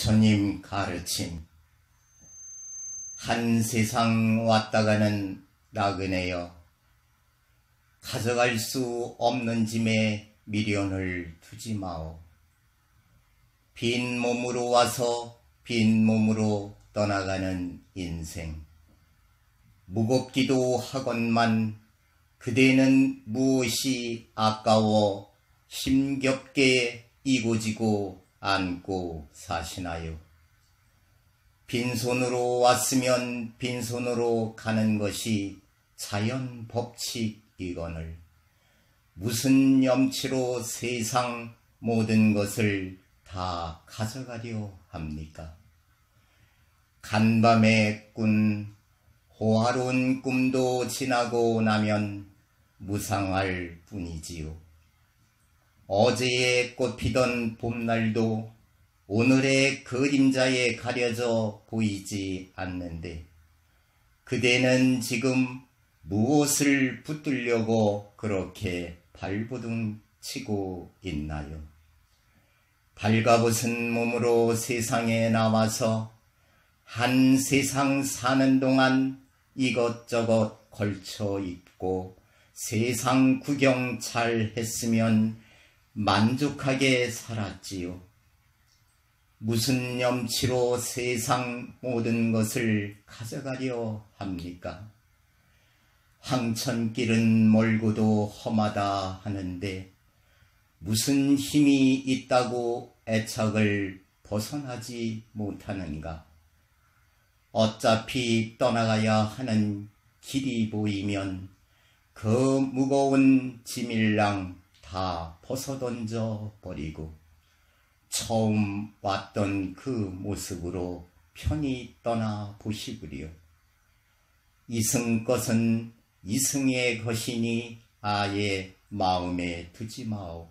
부처님 가르침 한 세상 왔다 가는 나그네여 가져갈 수 없는 짐에 미련을 두지 마오. 빈 몸으로 와서 빈 몸으로 떠나가는 인생. 무겁기도 하건만 그대는 무엇이 아까워 힘겹게 이고지고 안고 사시나요? 빈손으로 왔으면 빈손으로 가는 것이 자연 법칙이거늘 무슨 염치로 세상 모든 것을 다 가져가려 합니까? 간밤에 꾼 호화로운 꿈도 지나고 나면 무상할 뿐이지요. 어제의 꽃 피던 봄날도 오늘의 그림자에 가려져 보이지 않는데 그대는 지금 무엇을 붙들려고 그렇게 발버둥 치고 있나요? 발가벗은 몸으로 세상에 나와서 한 세상 사는 동안 이것저것 걸쳐 입고 세상 구경 잘 했으면 만족하게 살았지요. 무슨 염치로 세상 모든 것을 가져가려 합니까? 황천길은 멀고도 험하다 하는데 무슨 힘이 있다고 애착을 벗어나지 못하는가? 어차피 떠나가야 하는 길이 보이면 그 무거운 지밀랑 다 벗어던져 버리고 처음 왔던 그 모습으로 편히 떠나 보시구려. 이승 것은 이승의 것이니 아예 마음에 두지 마오.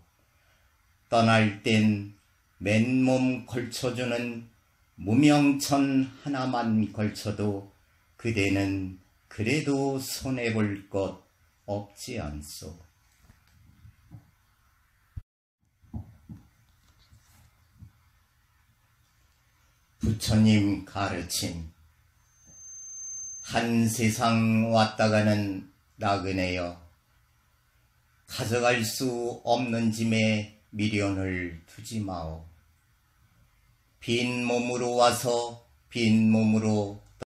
떠날 땐 맨몸 걸쳐주는 무명천 하나만 걸쳐도 그대는 그래도 손해볼 것 없지 않소. 부처님 가르침 한 세상 왔다 가는 나그네여 가져갈 수 없는 짐에 미련을 두지 마오. 빈 몸으로 와서 빈 몸으로